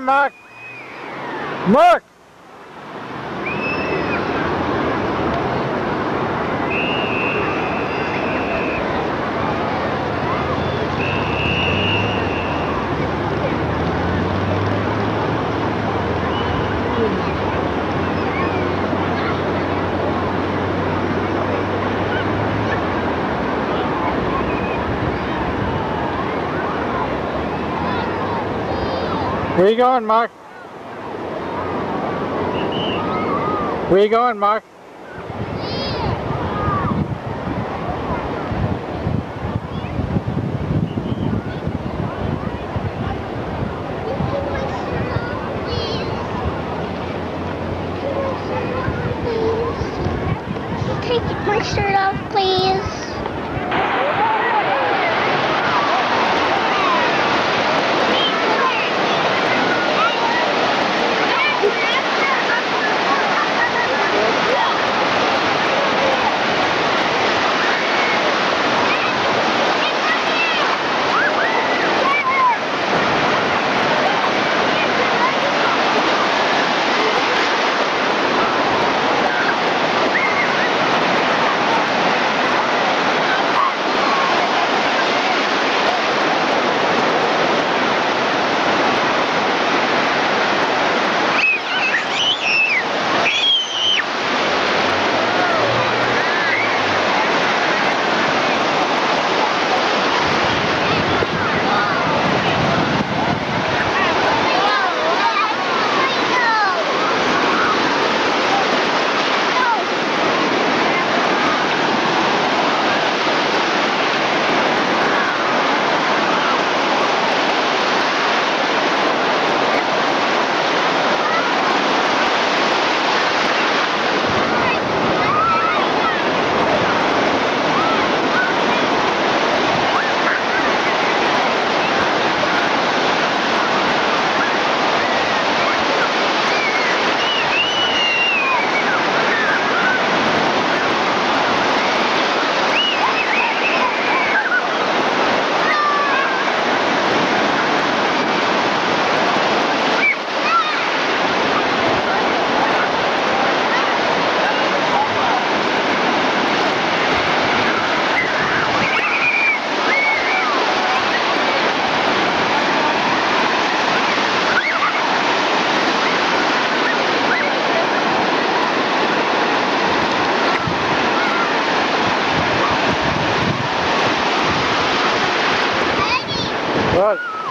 Mark. Mark! Where you going, Mark? Where you going, Mark? Right.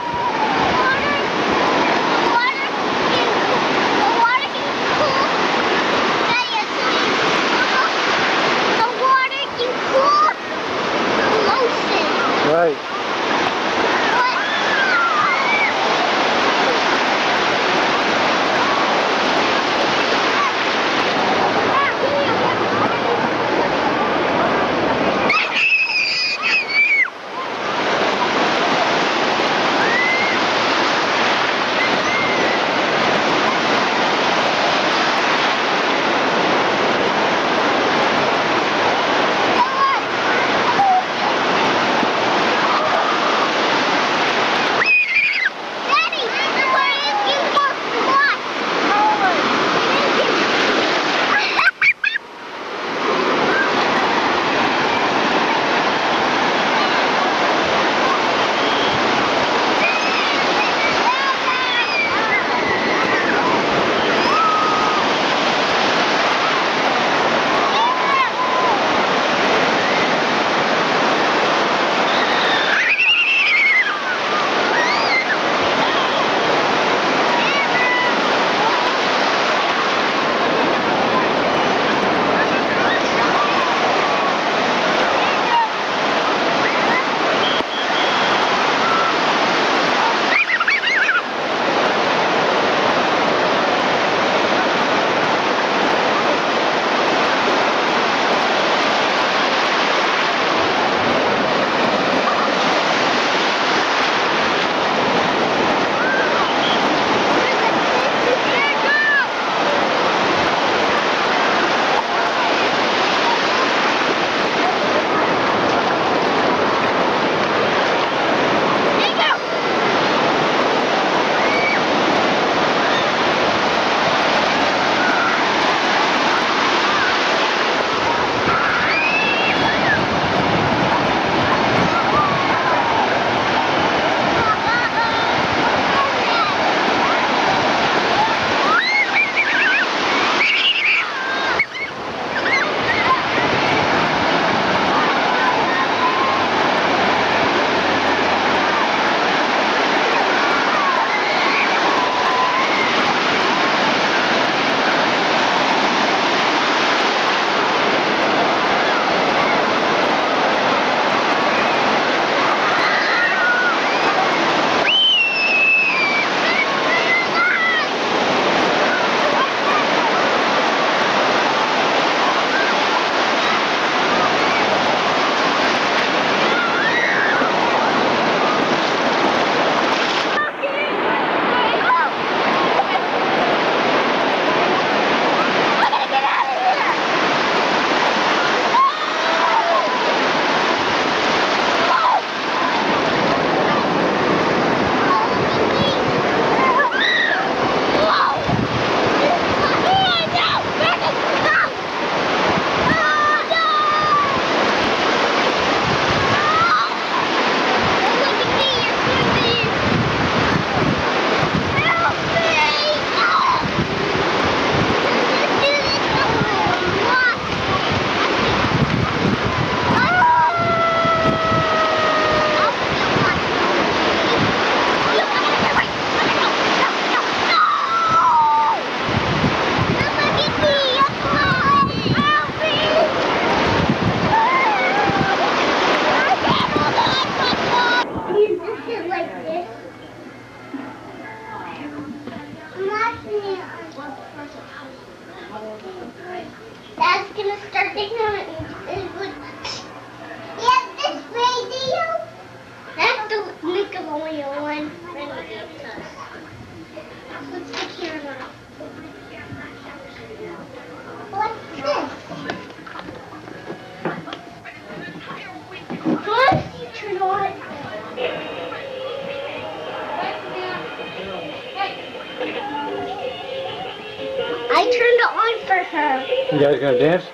Nickelodeon one. Us. Camera? What's this? What? Turn on. I turned it on for her. You guys gonna dance?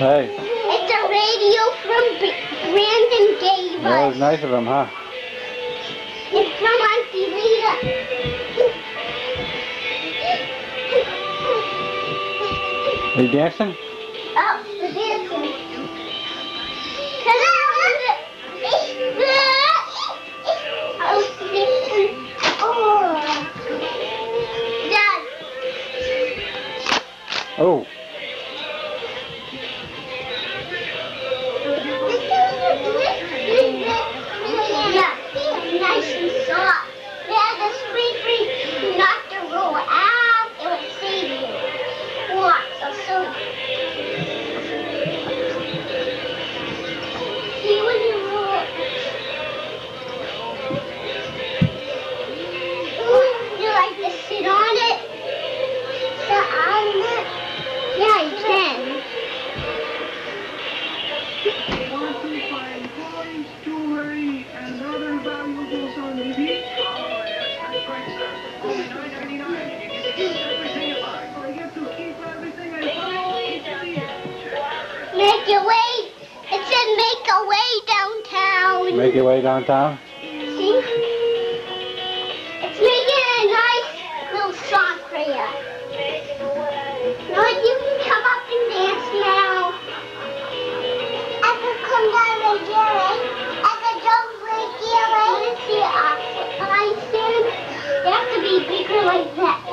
Hey, It's a radio from B- Brandon gave that was nice of him, huh? It's from Auntie Rita. Are you dancing? Oh, the dancing. Your way. It said make a way downtown. make your way downtown. See? It's making a nice little song for you. Now you can come up and dance now. I can come down. I can jump right here, see, when I stand, you have to be bigger like that.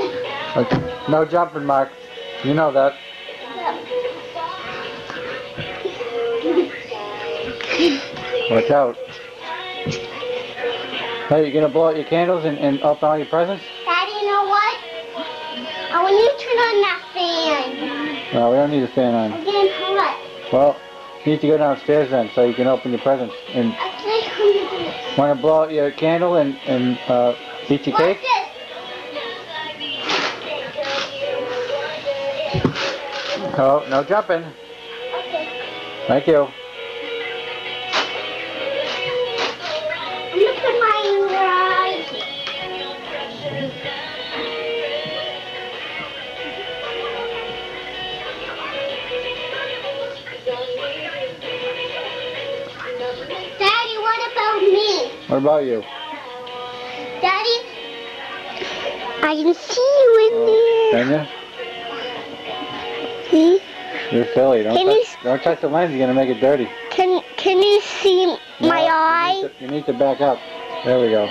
Okay. No jumping, Mark. You know that. Watch out. Are you gonna blow out your candles and, and open all your presents? Daddy, you know what? I want you to turn on that fan. No, we don't need a fan on. I'm getting hot. Well, you need to go downstairs then so you can open your presents. And I think I'm gonna do this. want to blow out your candle and, and uh, eat your What's cake? this? Oh, no jumping. Okay. Thank you. What about you? Daddy, I can see you in oh, there. Can you? See? You're silly. Don't Can you touch, don't touch the lens. You're gonna make it dirty. Can Can you see my No, you eye? need to- You need to back up. There we go.